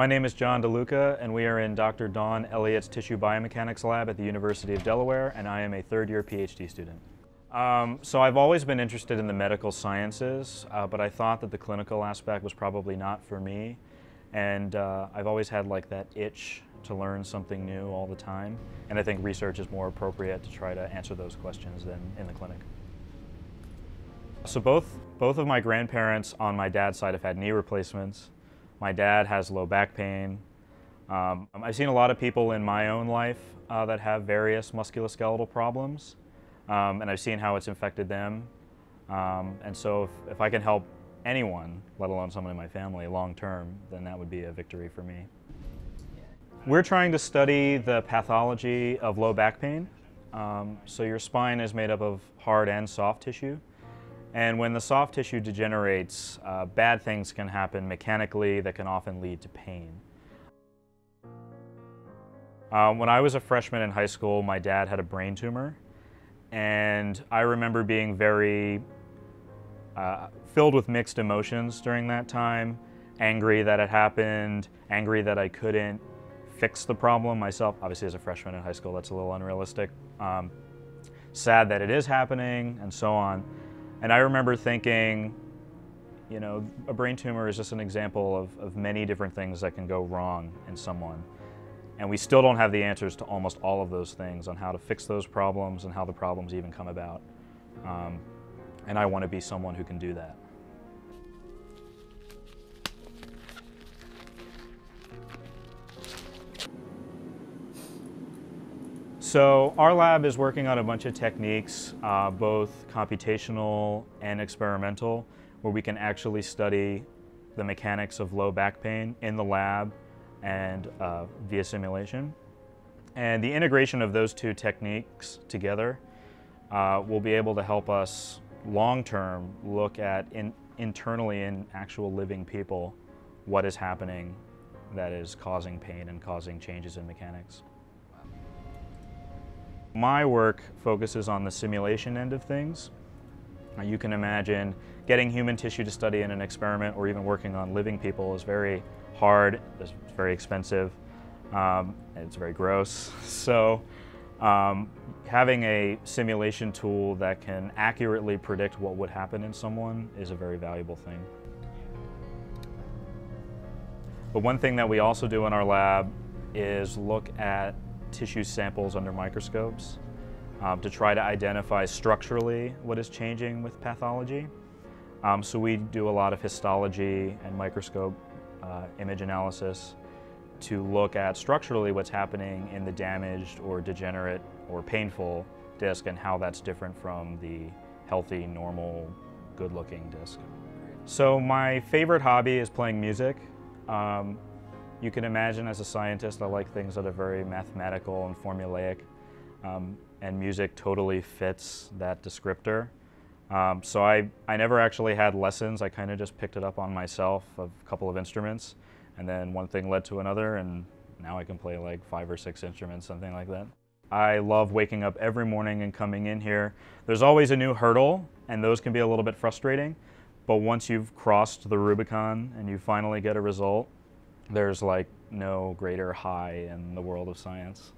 My name is John DeLuca, and we are in Dr. Dawn Elliott's Tissue Biomechanics Lab at the University of Delaware, and I am a third year PhD student. Um, so I've always been interested in the medical sciences, uh, but I thought that the clinical aspect was probably not for me. And uh, I've always had like that itch to learn something new all the time. And I think research is more appropriate to try to answer those questions than in the clinic. So both, both of my grandparents on my dad's side have had knee replacements. My dad has low back pain. Um, I've seen a lot of people in my own life uh, that have various musculoskeletal problems, um, and I've seen how it's infected them. Um, and so if, if I can help anyone, let alone someone in my family, long term, then that would be a victory for me. We're trying to study the pathology of low back pain. Um, so your spine is made up of hard and soft tissue. And when the soft tissue degenerates, uh, bad things can happen mechanically that can often lead to pain. Um, when I was a freshman in high school, my dad had a brain tumor. And I remember being very uh, filled with mixed emotions during that time. Angry that it happened, angry that I couldn't fix the problem myself. Obviously, as a freshman in high school, that's a little unrealistic. Um, sad that it is happening, and so on. And I remember thinking, you know, a brain tumor is just an example of, of many different things that can go wrong in someone. And we still don't have the answers to almost all of those things on how to fix those problems and how the problems even come about. Um, and I want to be someone who can do that. So our lab is working on a bunch of techniques, uh, both computational and experimental, where we can actually study the mechanics of low back pain in the lab and uh, via simulation. And the integration of those two techniques together uh, will be able to help us long-term look at in, internally in actual living people what is happening that is causing pain and causing changes in mechanics. My work focuses on the simulation end of things. You can imagine getting human tissue to study in an experiment or even working on living people is very hard, it's very expensive, um, it's very gross. So um, having a simulation tool that can accurately predict what would happen in someone is a very valuable thing. But one thing that we also do in our lab is look at tissue samples under microscopes um, to try to identify structurally what is changing with pathology. Um, so we do a lot of histology and microscope uh, image analysis to look at structurally what's happening in the damaged or degenerate or painful disc and how that's different from the healthy, normal, good-looking disc. So my favorite hobby is playing music. Um, you can imagine as a scientist, I like things that are very mathematical and formulaic, um, and music totally fits that descriptor. Um, so I, I never actually had lessons. I kind of just picked it up on myself, a couple of instruments, and then one thing led to another, and now I can play like five or six instruments, something like that. I love waking up every morning and coming in here. There's always a new hurdle, and those can be a little bit frustrating, but once you've crossed the Rubicon and you finally get a result, there's like no greater high in the world of science.